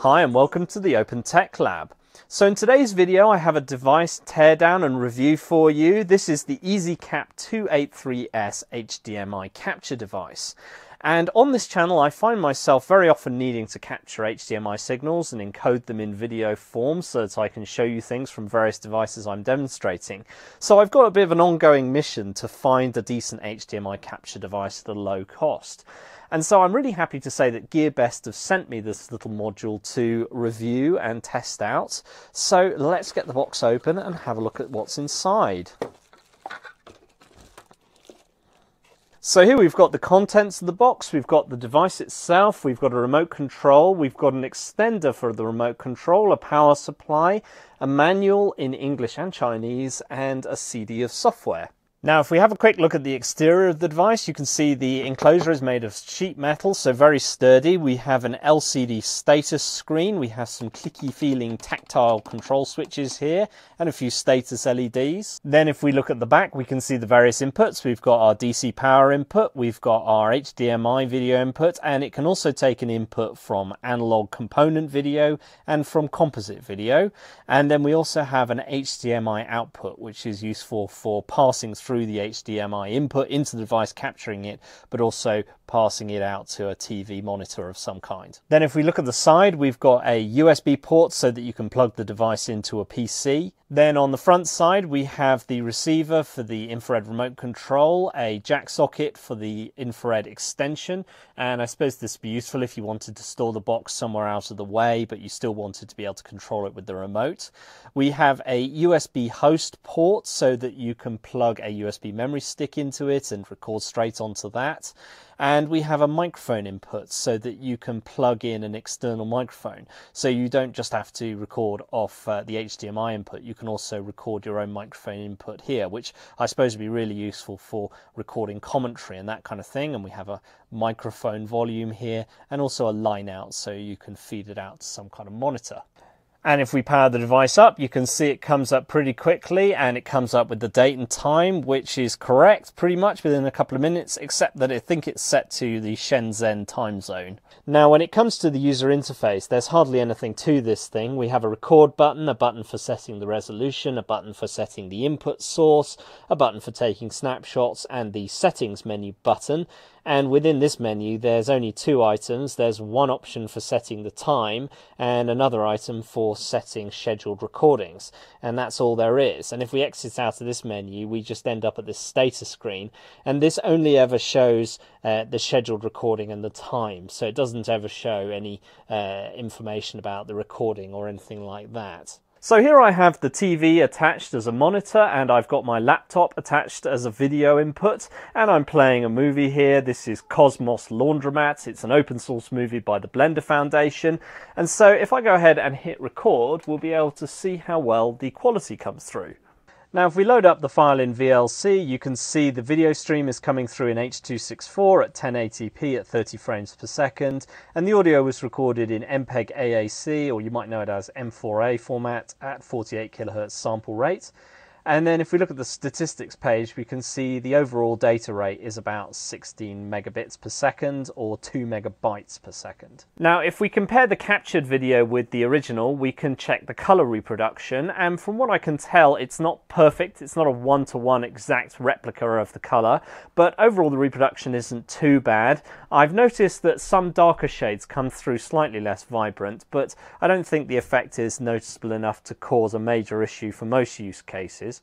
Hi and welcome to the Open Tech Lab. So in today's video I have a device teardown and review for you. This is the EZCAP 283S HDMI capture device. And on this channel I find myself very often needing to capture HDMI signals and encode them in video form so that I can show you things from various devices I'm demonstrating. So I've got a bit of an ongoing mission to find a decent HDMI capture device at a low cost. And so I'm really happy to say that GearBest have sent me this little module to review and test out. So let's get the box open and have a look at what's inside. So here we've got the contents of the box, we've got the device itself, we've got a remote control, we've got an extender for the remote control, a power supply, a manual in English and Chinese, and a CD of software. Now, if we have a quick look at the exterior of the device, you can see the enclosure is made of sheet metal, so very sturdy. We have an LCD status screen. We have some clicky feeling tactile control switches here and a few status LEDs. Then if we look at the back, we can see the various inputs. We've got our DC power input, we've got our HDMI video input, and it can also take an input from analog component video and from composite video. And then we also have an HDMI output, which is useful for passing through through the HDMI input into the device, capturing it, but also passing it out to a TV monitor of some kind. Then if we look at the side, we've got a USB port so that you can plug the device into a PC. Then on the front side, we have the receiver for the infrared remote control, a jack socket for the infrared extension, and I suppose this would be useful if you wanted to store the box somewhere out of the way, but you still wanted to be able to control it with the remote. We have a USB host port so that you can plug a USB memory stick into it and record straight onto that. And we have a microphone input so that you can plug in an external microphone. So you don't just have to record off uh, the HDMI input, you can also record your own microphone input here, which I suppose would be really useful for recording commentary and that kind of thing. And we have a microphone volume here and also a line out so you can feed it out to some kind of monitor. And if we power the device up, you can see it comes up pretty quickly and it comes up with the date and time, which is correct pretty much within a couple of minutes, except that I think it's set to the Shenzhen time zone. Now, when it comes to the user interface, there's hardly anything to this thing. We have a record button, a button for setting the resolution, a button for setting the input source, a button for taking snapshots, and the settings menu button. And within this menu, there's only two items. There's one option for setting the time and another item for setting scheduled recordings. And that's all there is. And if we exit out of this menu, we just end up at this status screen. And this only ever shows uh, the scheduled recording and the time. So it doesn't ever show any uh, information about the recording or anything like that. So here I have the TV attached as a monitor and I've got my laptop attached as a video input and I'm playing a movie here. This is Cosmos Laundromat. It's an open source movie by the Blender Foundation. And so if I go ahead and hit record, we'll be able to see how well the quality comes through. Now if we load up the file in VLC, you can see the video stream is coming through in H.264 at 1080p at 30 frames per second, and the audio was recorded in MPEG AAC, or you might know it as M4A format, at 48 kilohertz sample rate. And then if we look at the statistics page, we can see the overall data rate is about 16 megabits per second or 2 megabytes per second. Now, if we compare the captured video with the original, we can check the color reproduction. And from what I can tell, it's not perfect. It's not a one-to-one -one exact replica of the color, but overall the reproduction isn't too bad. I've noticed that some darker shades come through slightly less vibrant, but I don't think the effect is noticeable enough to cause a major issue for most use cases.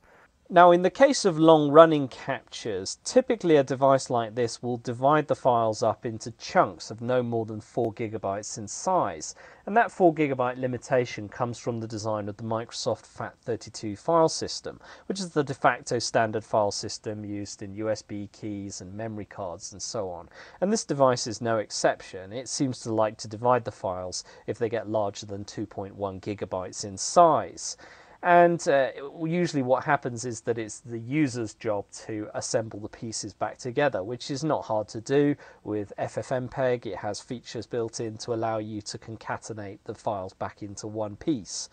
Now in the case of long running captures, typically a device like this will divide the files up into chunks of no more than 4 gigabytes in size. And that 4 gigabyte limitation comes from the design of the Microsoft FAT32 file system, which is the de facto standard file system used in USB keys and memory cards and so on. And this device is no exception. It seems to like to divide the files if they get larger than 2.1 gigabytes in size. And uh, usually, what happens is that it's the user's job to assemble the pieces back together, which is not hard to do with FFmpeg. It has features built in to allow you to concatenate the files back into one piece.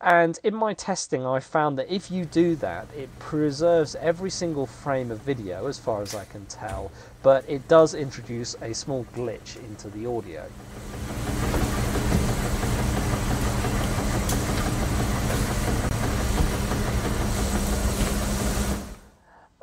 And in my testing, I found that if you do that, it preserves every single frame of video, as far as I can tell, but it does introduce a small glitch into the audio.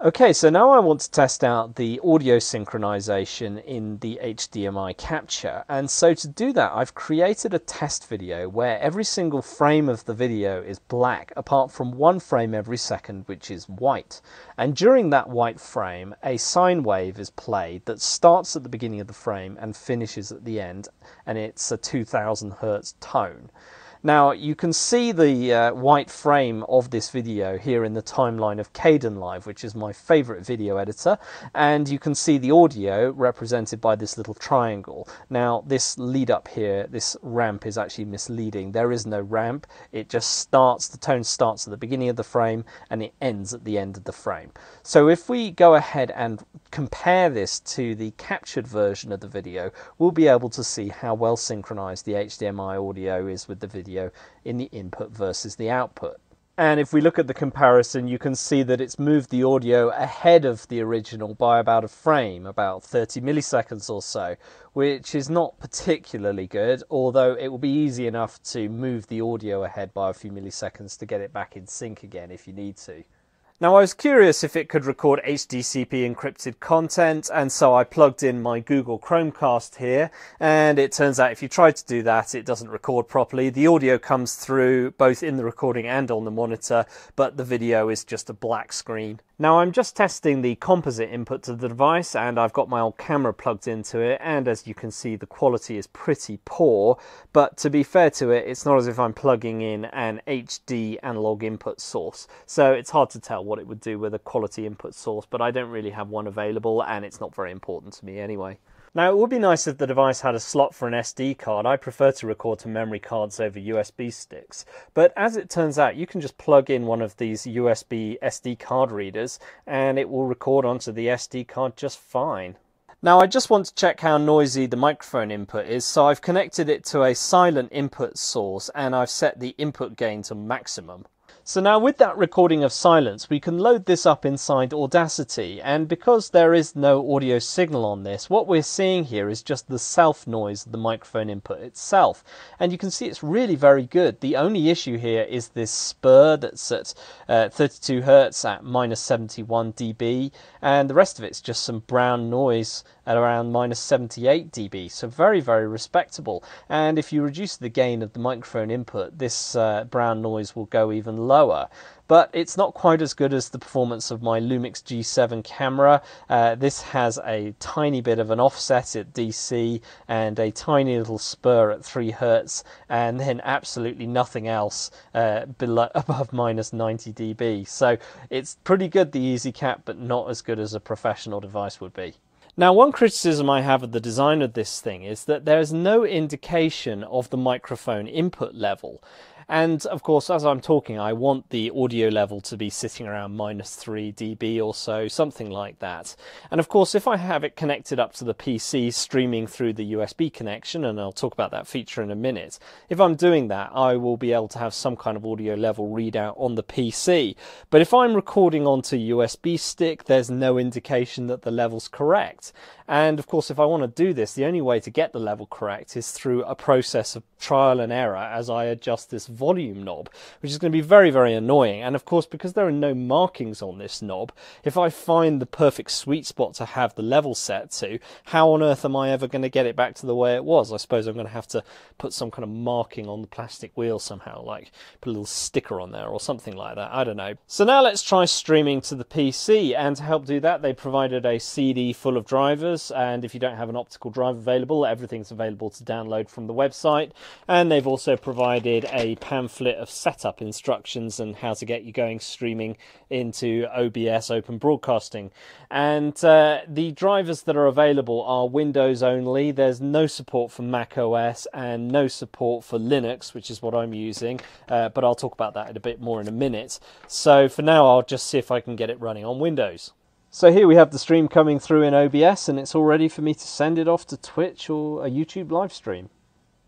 Okay, so now I want to test out the audio synchronization in the HDMI capture. And so to do that, I've created a test video where every single frame of the video is black, apart from one frame every second, which is white. And during that white frame, a sine wave is played that starts at the beginning of the frame and finishes at the end, and it's a 2000 hertz tone. Now you can see the uh, white frame of this video here in the timeline of Kdenlive, which is my favorite video editor, and you can see the audio represented by this little triangle. Now this lead up here, this ramp is actually misleading. There is no ramp, it just starts, the tone starts at the beginning of the frame and it ends at the end of the frame. So if we go ahead and compare this to the captured version of the video, we'll be able to see how well synchronized the HDMI audio is with the video in the input versus the output. And if we look at the comparison, you can see that it's moved the audio ahead of the original by about a frame, about 30 milliseconds or so, which is not particularly good, although it will be easy enough to move the audio ahead by a few milliseconds to get it back in sync again if you need to. Now I was curious if it could record HDCP encrypted content and so I plugged in my Google Chromecast here and it turns out if you try to do that it doesn't record properly. The audio comes through both in the recording and on the monitor but the video is just a black screen. Now I'm just testing the composite input to the device and I've got my old camera plugged into it and as you can see the quality is pretty poor but to be fair to it it's not as if I'm plugging in an HD analog input source so it's hard to tell what it would do with a quality input source but I don't really have one available and it's not very important to me anyway. Now it would be nice if the device had a slot for an SD card. I prefer to record to memory cards over USB sticks. But as it turns out, you can just plug in one of these USB SD card readers and it will record onto the SD card just fine. Now I just want to check how noisy the microphone input is, so I've connected it to a silent input source and I've set the input gain to maximum. So now with that recording of silence, we can load this up inside Audacity. And because there is no audio signal on this, what we're seeing here is just the self noise of the microphone input itself. And you can see it's really very good. The only issue here is this spur that's at uh, 32 hertz at minus 71 dB. And the rest of it's just some brown noise at around minus 78 dB. So very, very respectable. And if you reduce the gain of the microphone input, this uh, brown noise will go even lower but it's not quite as good as the performance of my Lumix G7 camera. Uh, this has a tiny bit of an offset at DC and a tiny little spur at 3 Hertz, and then absolutely nothing else uh, below above minus 90 dB. So it's pretty good, the EZCAP, but not as good as a professional device would be. Now, one criticism I have of the design of this thing is that there is no indication of the microphone input level. And of course, as I'm talking, I want the audio level to be sitting around minus 3 dB or so, something like that. And of course, if I have it connected up to the PC streaming through the USB connection, and I'll talk about that feature in a minute, if I'm doing that, I will be able to have some kind of audio level readout on the PC. But if I'm recording onto USB stick, there's no indication that the level's correct. And of course, if I want to do this, the only way to get the level correct is through a process of trial and error as I adjust this volume knob, which is going to be very, very annoying. And of course, because there are no markings on this knob, if I find the perfect sweet spot to have the level set to, how on earth am I ever going to get it back to the way it was? I suppose I'm going to have to put some kind of marking on the plastic wheel somehow, like put a little sticker on there or something like that. I don't know. So now let's try streaming to the PC. And to help do that, they provided a CD full of drivers. And if you don't have an optical drive available, everything's available to download from the website. And they've also provided a pamphlet of setup instructions and how to get you going streaming into OBS Open Broadcasting. And uh, the drivers that are available are Windows only. There's no support for Mac OS and no support for Linux, which is what I'm using. Uh, but I'll talk about that a bit more in a minute. So for now, I'll just see if I can get it running on Windows. So here we have the stream coming through in OBS and it's all ready for me to send it off to Twitch or a YouTube live stream.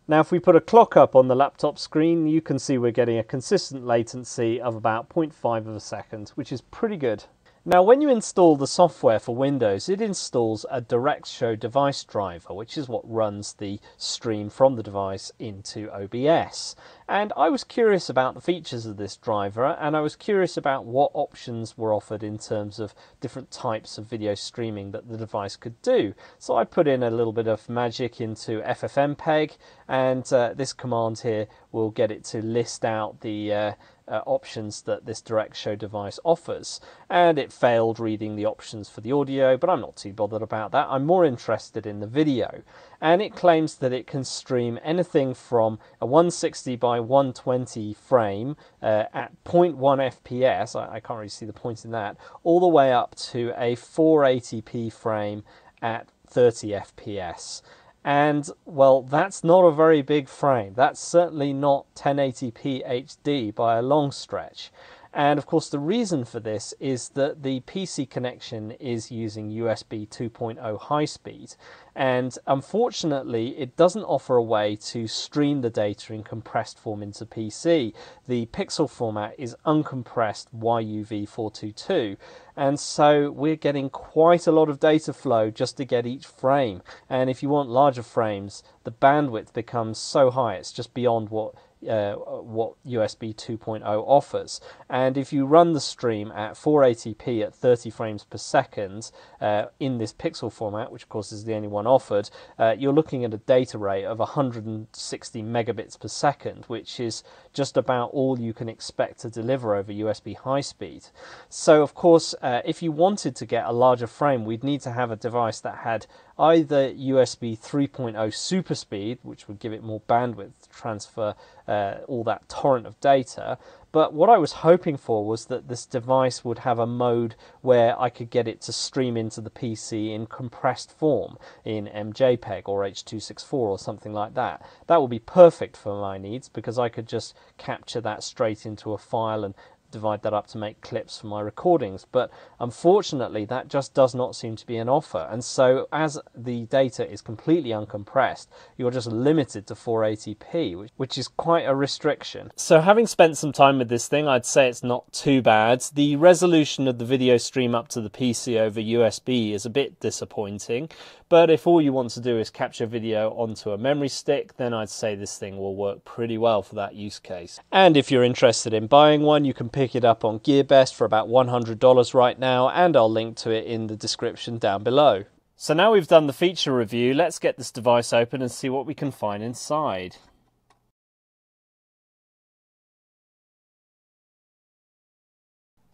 Now if we put a clock up on the laptop screen, you can see we're getting a consistent latency of about 0.5 of a second, which is pretty good. Now when you install the software for Windows, it installs a Direct Show device driver, which is what runs the stream from the device into OBS. And I was curious about the features of this driver, and I was curious about what options were offered in terms of different types of video streaming that the device could do. So I put in a little bit of magic into FFmpeg, and uh, this command here will get it to list out the uh, uh, options that this direct show device offers. And it failed reading the options for the audio, but I'm not too bothered about that. I'm more interested in the video. And it claims that it can stream anything from a 160 by 120 frame uh, at 0.1 FPS, I, I can't really see the point in that, all the way up to a 480p frame at 30 FPS. And well, that's not a very big frame. That's certainly not 1080p HD by a long stretch. And of course, the reason for this is that the PC connection is using USB 2.0 high speed. And unfortunately, it doesn't offer a way to stream the data in compressed form into PC. The pixel format is uncompressed YUV422. And so we're getting quite a lot of data flow just to get each frame. And if you want larger frames, the bandwidth becomes so high, it's just beyond what uh, what USB 2.0 offers. And if you run the stream at 480p at 30 frames per second uh, in this pixel format, which of course is the only one offered, uh, you're looking at a data rate of 160 megabits per second, which is just about all you can expect to deliver over USB high speed. So, of course, uh, if you wanted to get a larger frame, we'd need to have a device that had either USB 3.0 super speed, which would give it more bandwidth to transfer uh, all that torrent of data. But what I was hoping for was that this device would have a mode where I could get it to stream into the PC in compressed form in MJPEG or H.264 or something like that. That would be perfect for my needs because I could just capture that straight into a file and divide that up to make clips for my recordings. But unfortunately, that just does not seem to be an offer. And so, as the data is completely uncompressed, you're just limited to 480p, which is quite a restriction. So, having spent some time with this thing, I'd say it's not too bad. The resolution of the video stream up to the PC over USB is a bit disappointing, but if all you want to do is capture video onto a memory stick, then I'd say this thing will work pretty well for that use case. And if you're interested in buying one, you can pick it up on GearBest for about $100 right now, and I'll link to it in the description down below. So now we've done the feature review, let's get this device open and see what we can find inside.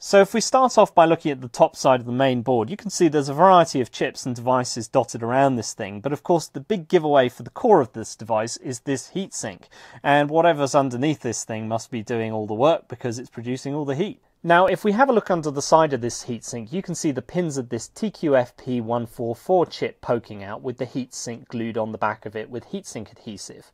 So if we start off by looking at the top side of the main board, you can see there's a variety of chips and devices dotted around this thing, but of course the big giveaway for the core of this device is this heatsink, and whatever's underneath this thing must be doing all the work because it's producing all the heat. Now, if we have a look under the side of this heatsink, you can see the pins of this TQFP144 chip poking out with the heatsink glued on the back of it with heatsink adhesive.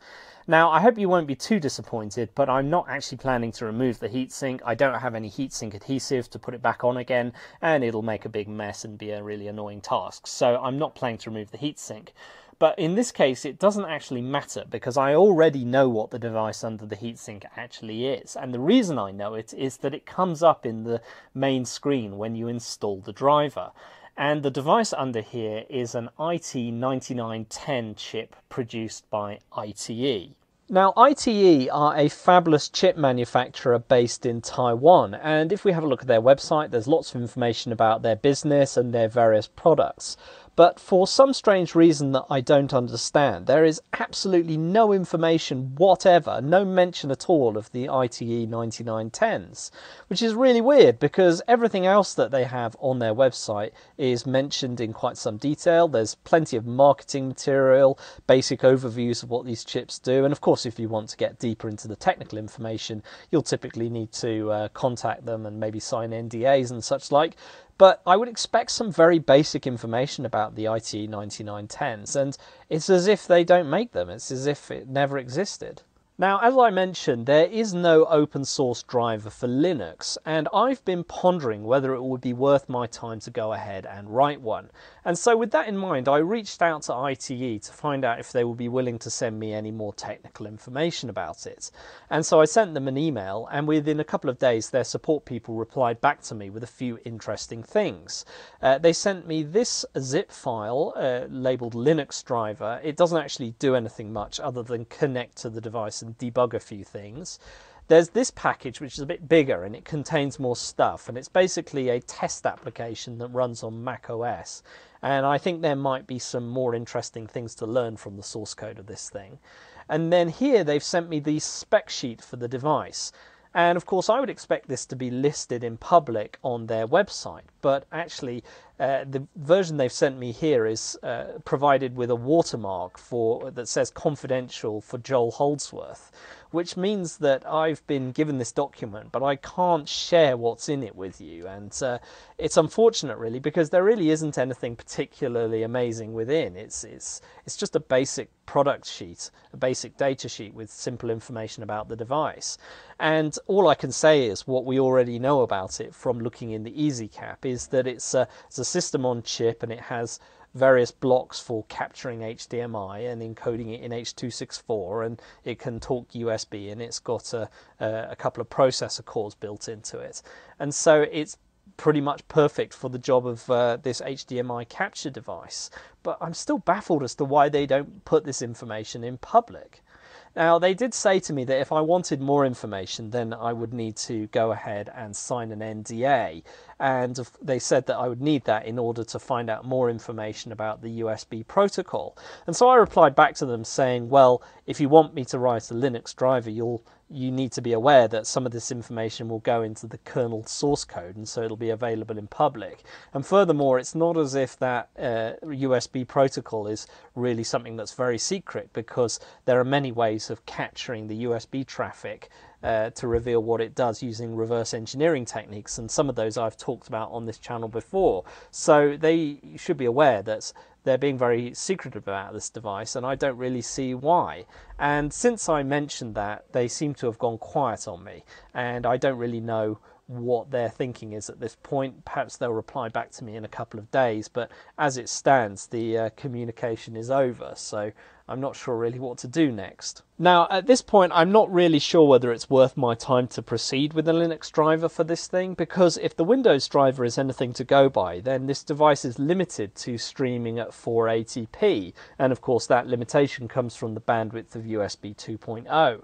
Now, I hope you won't be too disappointed, but I'm not actually planning to remove the heatsink. I don't have any heatsink adhesive to put it back on again, and it'll make a big mess and be a really annoying task. So I'm not planning to remove the heatsink. But in this case, it doesn't actually matter because I already know what the device under the heatsink actually is. And the reason I know it is that it comes up in the main screen when you install the driver. And the device under here is an IT9910 chip produced by ITE. Now, ITE are a fabulous chip manufacturer based in Taiwan, and if we have a look at their website, there's lots of information about their business and their various products. But for some strange reason that I don't understand, there is absolutely no information whatever, no mention at all of the ITE 9910s, which is really weird because everything else that they have on their website is mentioned in quite some detail. There's plenty of marketing material, basic overviews of what these chips do, and of course, if you want to get deeper into the technical information, you'll typically need to uh, contact them and maybe sign NDAs and such like. But I would expect some very basic information about the ITE 9910s, and it's as if they don't make them. It's as if it never existed. Now, as I mentioned, there is no open source driver for Linux, and I've been pondering whether it would be worth my time to go ahead and write one. And so, with that in mind, I reached out to ITE to find out if they would be willing to send me any more technical information about it. And so, I sent them an email, and within a couple of days, their support people replied back to me with a few interesting things. Uh, they sent me this zip file uh, labeled Linux driver. It doesn't actually do anything much other than connect to the device and debug a few things. There's this package which is a bit bigger and it contains more stuff and it's basically a test application that runs on Mac OS and I think there might be some more interesting things to learn from the source code of this thing. And then here they've sent me the spec sheet for the device. And of course, I would expect this to be listed in public on their website, but actually, uh, the version they've sent me here is uh, provided with a watermark for that says confidential for Joel Holdsworth, which means that I've been given this document, but I can't share what's in it with you. And uh, it's unfortunate, really, because there really isn't anything particularly amazing within. It's it's it's just a basic product sheet, a basic data sheet with simple information about the device. And all I can say is what we already know about it from looking in the EZCAP is that it's a, it's a system on chip and it has various blocks for capturing HDMI and encoding it in H.264, and it can talk USB, and it's got a, a, couple of processor cores built into it. And so it's pretty much perfect for the job of uh, this HDMI capture device. But I'm still baffled as to why they don't put this information in public. Now, they did say to me that if I wanted more information, then I would need to go ahead and sign an NDA. And they said that I would need that in order to find out more information about the USB protocol. And so I replied back to them saying, well, if you want me to write a Linux driver, you'll you need to be aware that some of this information will go into the kernel source code and so it'll be available in public. And furthermore, it's not as if that uh, USB protocol is really something that's very secret because there are many ways of capturing the USB traffic uh, to reveal what it does using reverse engineering techniques, and some of those I've talked about on this channel before. So they should be aware that they're being very secretive about this device, and I don't really see why. And since I mentioned that, they seem to have gone quiet on me, and I don't really know what their thinking is at this point. Perhaps they'll reply back to me in a couple of days, but as it stands, the uh, communication is over, so I'm not sure really what to do next. Now, at this point, I'm not really sure whether it's worth my time to proceed with a Linux driver for this thing, because if the Windows driver is anything to go by, then this device is limited to streaming at 480p, and of course that limitation comes from the bandwidth of USB 2.0.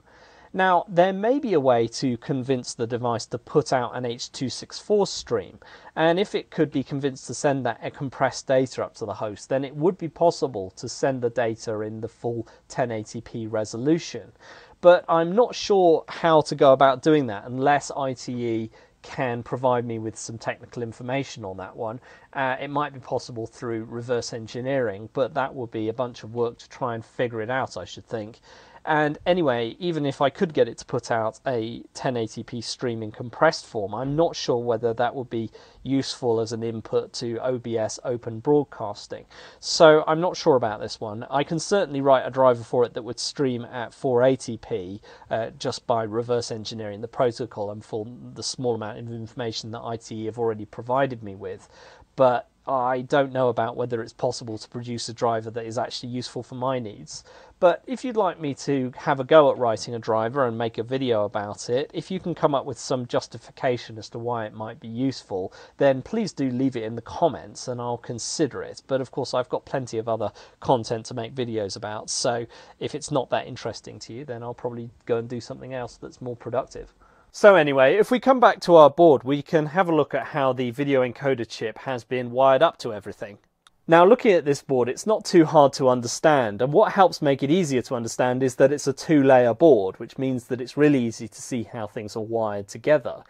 Now, there may be a way to convince the device to put out an H.264 stream, and if it could be convinced to send that compressed data up to the host, then it would be possible to send the data in the full 1080p resolution. But I'm not sure how to go about doing that unless ITE can provide me with some technical information on that one. Uh, it might be possible through reverse engineering, but that would be a bunch of work to try and figure it out, I should think. And anyway, even if I could get it to put out a 1080p stream in compressed form, I'm not sure whether that would be useful as an input to OBS open broadcasting. So I'm not sure about this one. I can certainly write a driver for it that would stream at 480p uh, just by reverse engineering the protocol and for the small amount of information that ITE have already provided me with. But I don't know about whether it's possible to produce a driver that is actually useful for my needs. But if you'd like me to have a go at writing a driver and make a video about it, if you can come up with some justification as to why it might be useful, then please do leave it in the comments and I'll consider it. But of course, I've got plenty of other content to make videos about, so if it's not that interesting to you, then I'll probably go and do something else that's more productive. So anyway, if we come back to our board, we can have a look at how the video encoder chip has been wired up to everything. Now looking at this board, it's not too hard to understand, and what helps make it easier to understand is that it's a two-layer board, which means that it's really easy to see how things are wired together.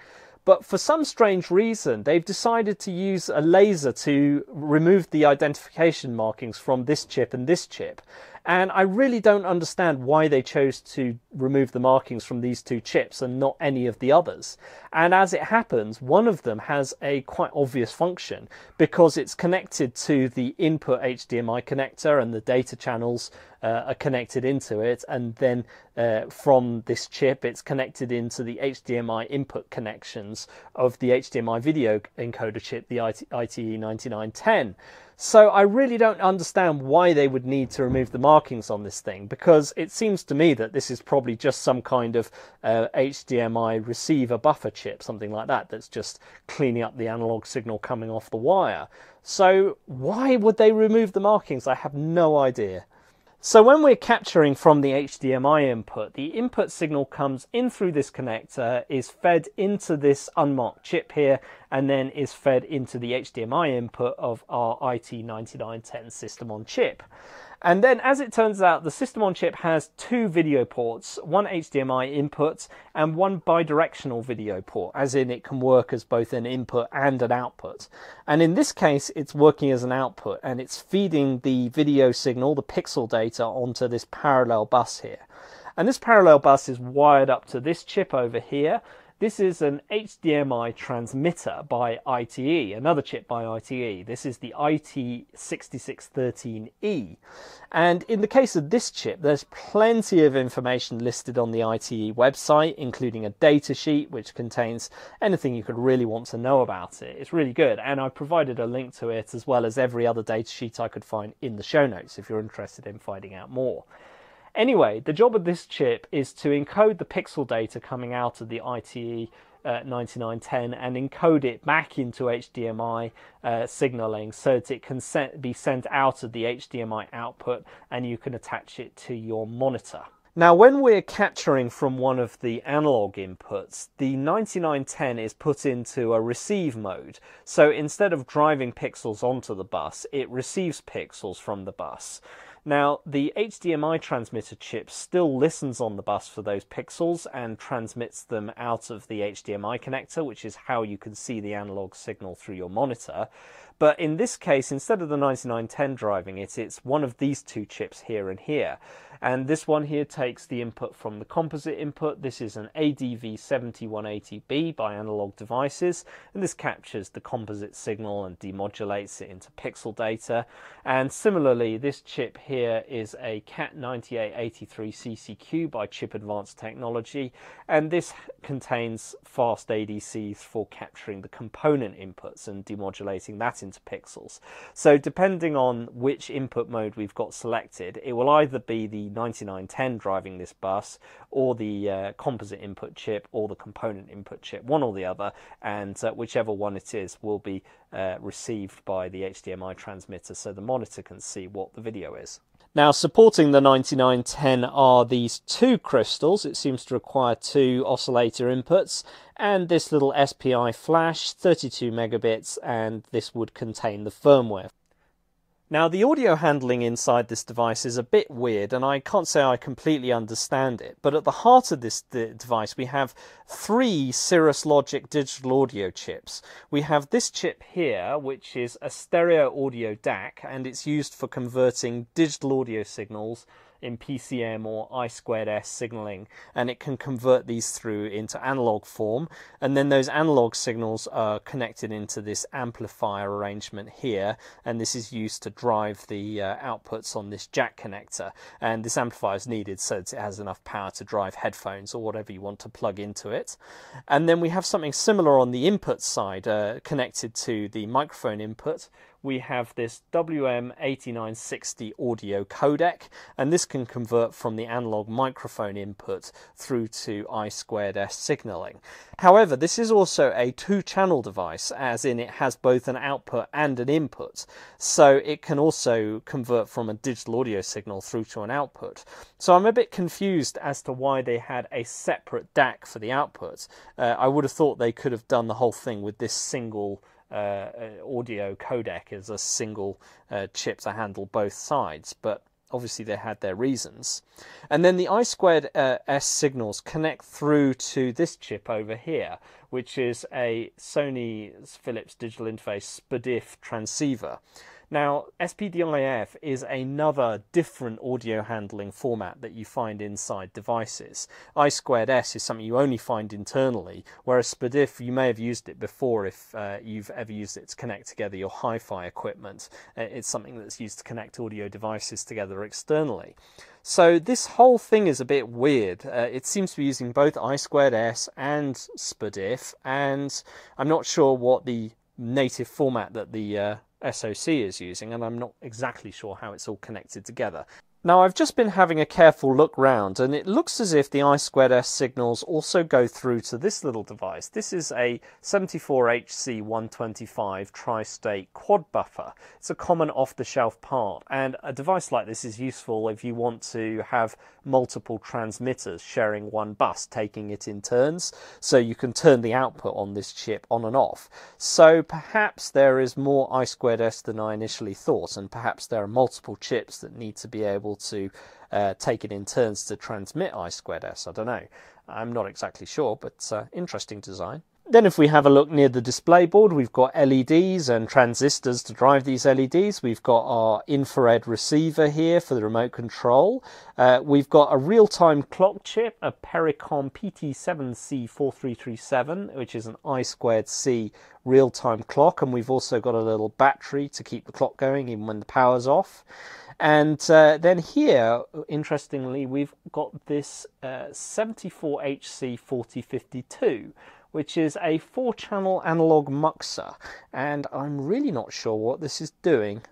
But for some strange reason, they've decided to use a laser to remove the identification markings from this chip and this chip. And I really don't understand why they chose to remove the markings from these two chips and not any of the others. And as it happens, one of them has a quite obvious function because it's connected to the input HDMI connector and the data channels uh, are connected into it, and then uh, from this chip, it's connected into the HDMI input connections of the HDMI video encoder chip, the ITE 9910. So I really don't understand why they would need to remove the markings on this thing because it seems to me that this is probably just some kind of uh, HDMI receiver buffer chip, something like that, that's just cleaning up the analog signal coming off the wire. So why would they remove the markings? I have no idea. So when we're capturing from the HDMI input, the input signal comes in through this connector, is fed into this unmarked chip here, and then is fed into the HDMI input of our IT9910 system on chip. And then, as it turns out, the system on chip has two video ports, one HDMI input and one bidirectional video port, as in it can work as both an input and an output. And in this case, it's working as an output and it's feeding the video signal, the pixel data, onto this parallel bus here. And this parallel bus is wired up to this chip over here, this is an HDMI transmitter by ITE, another chip by ITE. This is the IT6613E. And in the case of this chip, there's plenty of information listed on the ITE website, including a data sheet which contains anything you could really want to know about it. It's really good, and I've provided a link to it as well as every other data sheet I could find in the show notes if you're interested in finding out more. Anyway, the job of this chip is to encode the pixel data coming out of the ITE uh, 9910 and encode it back into HDMI uh, signaling so that it can be sent out of the HDMI output and you can attach it to your monitor. Now, when we're capturing from one of the analog inputs, the 9910 is put into a receive mode. So instead of driving pixels onto the bus, it receives pixels from the bus. Now, the HDMI transmitter chip still listens on the bus for those pixels and transmits them out of the HDMI connector, which is how you can see the analog signal through your monitor. But in this case, instead of the 9910 driving it, it's one of these two chips here and here. And this one here takes the input from the composite input. This is an ADV7180B by Analog Devices, and this captures the composite signal and demodulates it into pixel data. And similarly, this chip here is a CAT9883CCQ by Chip Advanced Technology, and this contains fast ADCs for capturing the component inputs and demodulating that into pixels. So depending on which input mode we've got selected, it will either be the 9910 driving this bus or the uh, composite input chip or the component input chip, one or the other, and uh, whichever one it is will be uh, received by the HDMI transmitter so the monitor can see what the video is. Now, supporting the 9910 are these two crystals. It seems to require two oscillator inputs and this little SPI flash, 32 megabits, and this would contain the firmware. Now, the audio handling inside this device is a bit weird, and I can't say I completely understand it. But at the heart of this device, we have three Cirrus Logic digital audio chips. We have this chip here, which is a stereo audio DAC, and it's used for converting digital audio signals in PCM or I squared S signaling, and it can convert these through into analog form. And then those analog signals are connected into this amplifier arrangement here, and this is used to drive the uh, outputs on this jack connector. And this amplifier is needed so that it has enough power to drive headphones or whatever you want to plug into it. And then we have something similar on the input side, uh, connected to the microphone input we have this WM8960 audio codec, and this can convert from the analog microphone input through to I squared S signaling. However, this is also a two channel device, as in it has both an output and an input, so it can also convert from a digital audio signal through to an output. So I'm a bit confused as to why they had a separate DAC for the output. Uh, I would have thought they could have done the whole thing with this single audio codec as a single uh, chip to handle both sides, but obviously they had their reasons. And then the I squared uh, S signals connect through to this chip over here, which is a Sony Philips digital interface SPDIF transceiver. Now, SPDIF is another different audio handling format that you find inside devices. I squared S is something you only find internally, whereas SPDIF, you may have used it before if uh, you've ever used it to connect together your hi-fi equipment. Uh, it's something that's used to connect audio devices together externally. So this whole thing is a bit weird. Uh, it seems to be using both I2S and SPDIF, and I'm not sure what the native format that the uh, SOC is using, and I'm not exactly sure how it's all connected together. Now I've just been having a careful look round and it looks as if the I2S signals also go through to this little device. This is a 74HC125 tri-state quad buffer. It's a common off-the-shelf part and a device like this is useful if you want to have multiple transmitters sharing one bus, taking it in turns, so you can turn the output on this chip on and off. So perhaps there is more I2S than I initially thought and perhaps there are multiple chips that need to be able able to uh, take it in turns to transmit I squared S. I don't know. I'm not exactly sure, but uh, interesting design. Then if we have a look near the display board, we've got LEDs and transistors to drive these LEDs. We've got our infrared receiver here for the remote control. Uh, we've got a real-time clock chip, a Pericom PT7C4337, which is an I2C real-time clock. And we've also got a little battery to keep the clock going even when the power's off. And uh, then here, interestingly, we've got this uh, 74HC4052, which is a four channel analog muxer. And I'm really not sure what this is doing.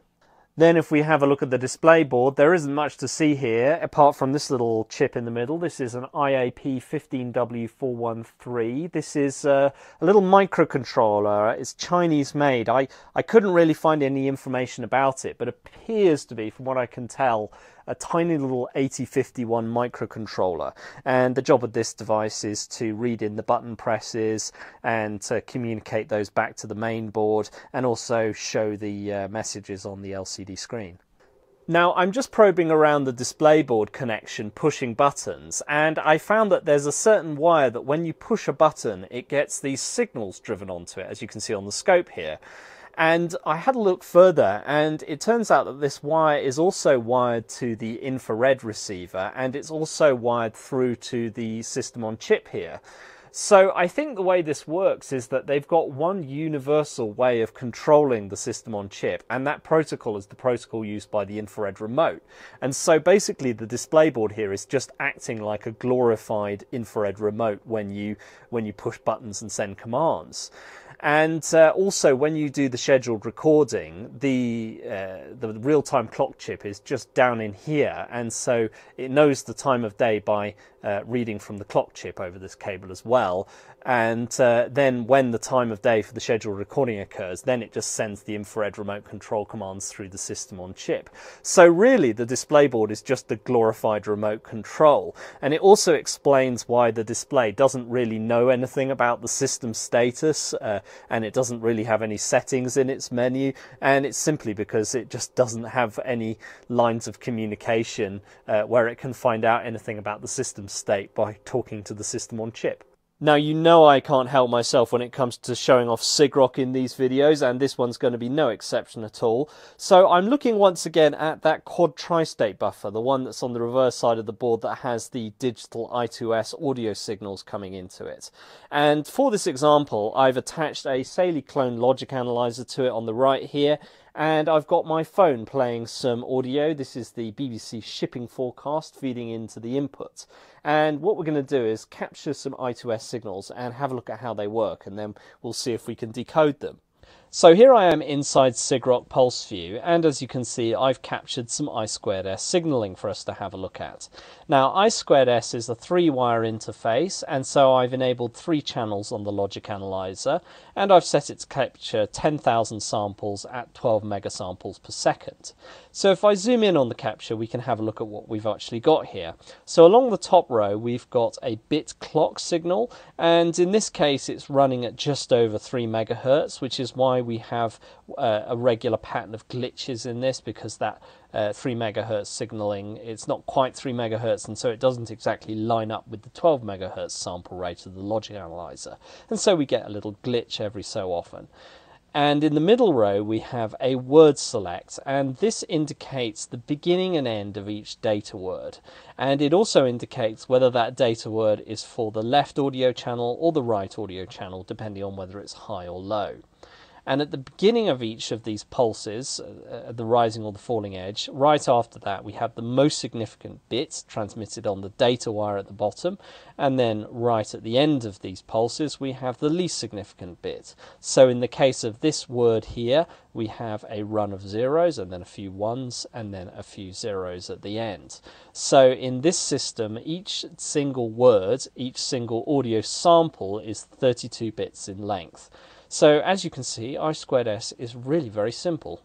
Then if we have a look at the display board, there isn't much to see here apart from this little chip in the middle. This is an IAP 15W413. This is uh, a little microcontroller. It's Chinese made. I, I couldn't really find any information about it, but appears to be, from what I can tell, a tiny little 8051 microcontroller. And the job of this device is to read in the button presses and to communicate those back to the main board and also show the uh, messages on the LCD screen. Now, I'm just probing around the display board connection, pushing buttons, and I found that there's a certain wire that when you push a button, it gets these signals driven onto it, as you can see on the scope here. And I had a look further, and it turns out that this wire is also wired to the infrared receiver, and it's also wired through to the system on chip here. So I think the way this works is that they've got one universal way of controlling the system on chip, and that protocol is the protocol used by the infrared remote. And so basically the display board here is just acting like a glorified infrared remote when you when you push buttons and send commands. And uh, also, when you do the scheduled recording, the uh, the real time clock chip is just down in here, and so it knows the time of day by uh, reading from the clock chip over this cable as well. And uh, then, when the time of day for the scheduled recording occurs, then it just sends the infrared remote control commands through the system on chip. So, really, the display board is just a glorified remote control. And it also explains why the display doesn't really know anything about the system status uh, and it doesn't really have any settings in its menu. And it's simply because it just doesn't have any lines of communication uh, where it can find out anything about the system state by talking to the system on chip. Now, you know I can't help myself when it comes to showing off sigrok in these videos, and this one's going to be no exception at all. So I'm looking once again at that quad tri-state buffer, the one that's on the reverse side of the board that has the digital I2S audio signals coming into it. And for this example, I've attached a Saleae clone logic analyzer to it on the right here, and I've got my phone playing some audio. This is the BBC shipping forecast feeding into the input. And what we're going to do is capture some I2S signals and have a look at how they work, and then we'll see if we can decode them. So here I am inside sigrok PulseView, and as you can see, I've captured some I2S signaling for us to have a look at. Now, I2S is a three-wire interface, and so I've enabled three channels on the logic analyzer, and I've set it to capture 10,000 samples at 12 megasamples per second. So if I zoom in on the capture, we can have a look at what we've actually got here. So along the top row, we've got a bit clock signal, and in this case, it's running at just over 3 megahertz, which is why we have uh, a regular pattern of glitches in this because that uh, 3 megahertz signaling it's not quite 3 megahertz and so it doesn't exactly line up with the 12 megahertz sample rate of the logic analyzer and so we get a little glitch every so often And in the middle row, we have a word select, and this indicates the beginning and end of each data word. And it also indicates whether that data word is for the left audio channel or the right audio channel, depending on whether it's high or low. And at the beginning of each of these pulses, uh, the rising or the falling edge, right after that, we have the most significant bit transmitted on the data wire at the bottom. And then right at the end of these pulses, we have the least significant bit. So in the case of this word here, we have a run of zeros and then a few ones and then a few zeros at the end. So in this system, each single word, each single audio sample is 32 bits in length. So as you can see, I squared S is really very simple.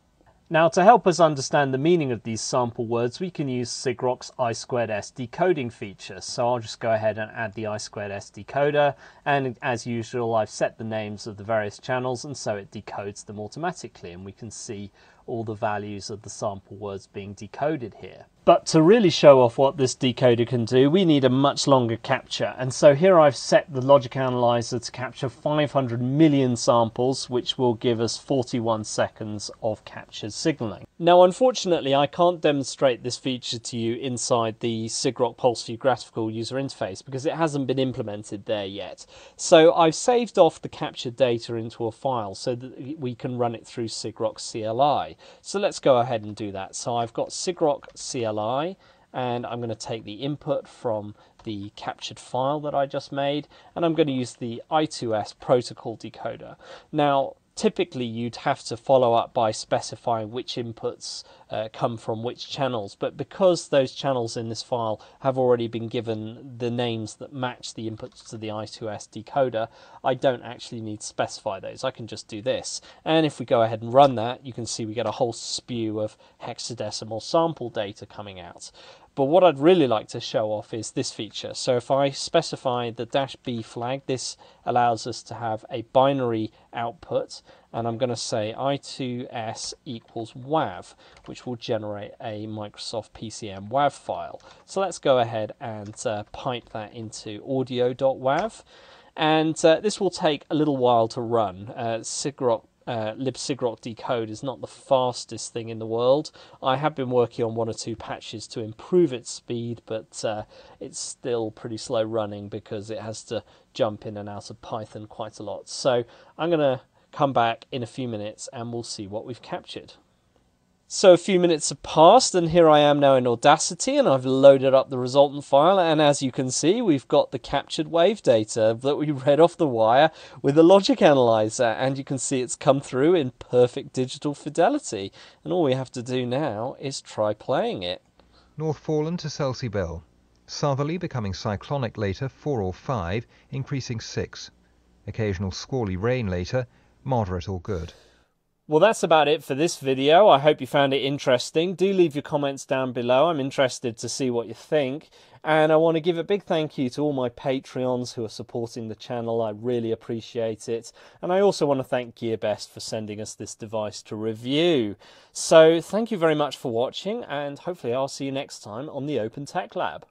Now to help us understand the meaning of these sample words, we can use sigrok's I squared S decoding feature. So I'll just go ahead and add the I squared S decoder. And as usual, I've set the names of the various channels and so it decodes them automatically. And we can see all the values of the sample words being decoded here. But to really show off what this decoder can do, we need a much longer capture. And so here I've set the logic analyzer to capture 500 million samples, which will give us 41 seconds of captured signaling. Now, unfortunately, I can't demonstrate this feature to you inside the sigrok PulseView graphical user interface because it hasn't been implemented there yet. So I've saved off the captured data into a file so that we can run it through sigrok CLI. So let's go ahead and do that. So I've got sigrok CLI CLI and I'm going to take the input from the captured file that I just made and I'm going to use the I2S protocol decoder. Now typically you'd have to follow up by specifying which inputs uh, come from which channels. But because those channels in this file have already been given the names that match the inputs to the I2S decoder I don't actually need to specify those. I can just do this. And if we go ahead and run that you can see we get a whole spew of hexadecimal sample data coming out but what I'd really like to show off is this feature. So if I specify the dash B flag, this allows us to have a binary output. And I'm going to say I2S equals WAV, which will generate a Microsoft PCM WAV file. So let's go ahead and uh, pipe that into audio.wav. And uh, this will take a little while to run. Uh, uh, libsigrok decode is not the fastest thing in the world. I have been working on one or two patches to improve its speed, but uh, it's still pretty slow running because it has to jump in and out of Python quite a lot. So I'm going to come back in a few minutes and we'll see what we've captured. So a few minutes have passed and here I am now in Audacity and I've loaded up the resultant file and as you can see we've got the captured wave data that we read off the wire with the logic analyzer and you can see it's come through in perfect digital fidelity and all we have to do now is try playing it. North Foreland to Selsey Bill. Southerly becoming cyclonic later 4 or 5, increasing 6. Occasional squally rain later, moderate or good. Well, that's about it for this video. I hope you found it interesting. Do leave your comments down below. I'm interested to see what you think. And I want to give a big thank you to all my Patreons who are supporting the channel. I really appreciate it. And I also want to thank GearBest for sending us this device to review. So thank you very much for watching and hopefully I'll see you next time on the Open Tech Lab.